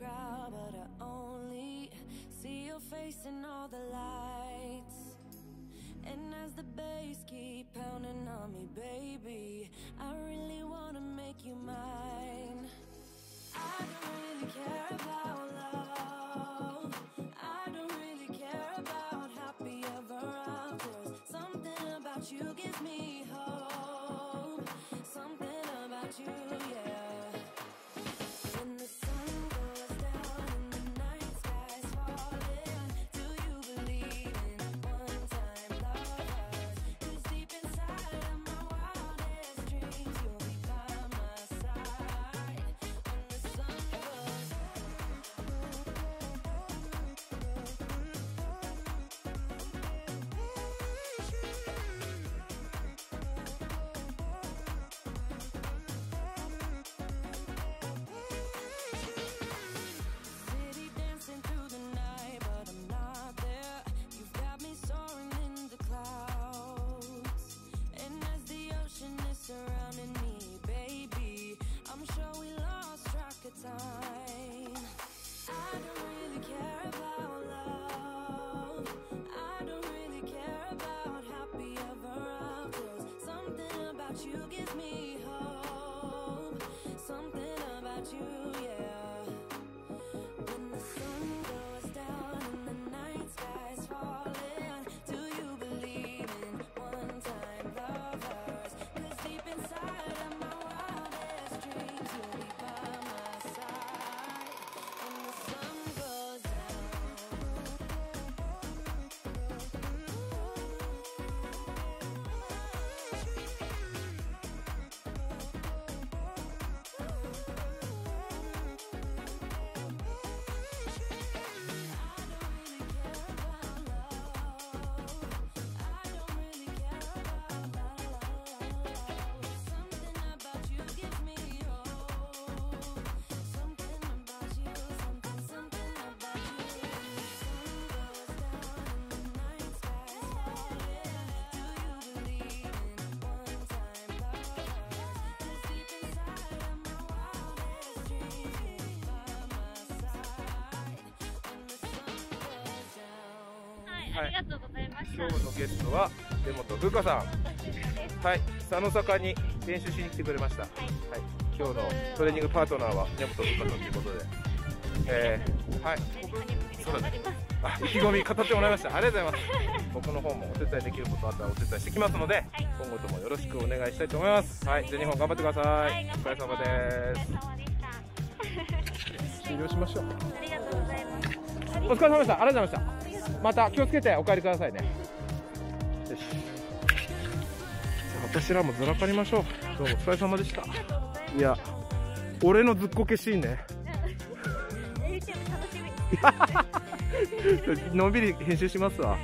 But I only see your face in all the lights. And as the bass keep pounding on me, baby, I really wanna make you mine. I don't really care about love. I don't really care about happy ever afters. Something about you gives me about you gives me hope. Something about you, ありがとうございました。今日のゲストは根本風花さん。はい。佐野坂に練習しに来てくれました。はい、今日のトレーニングパートナーは根本風花さんということで。えー、はい。ハニムで頑張ります。あ意気込み語ってもらいました。ありがとうございます。僕の方もお手伝いできることあったらお手伝いしてきますので、今後ともよろしくお願いしたいと思います。はい。全日本頑張ってください、はい、お疲れ様です。お疲れ様でした。終了しましょう。ありがとうございます。お疲れ様でした。ありがとうございましたまた気をつけてお帰りくださいね。よし。じゃあ私らもずらかりましょう。どうもお疲れ様でした。いや俺のずっこけシーンね。のんびり編集しますわ